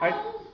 哎。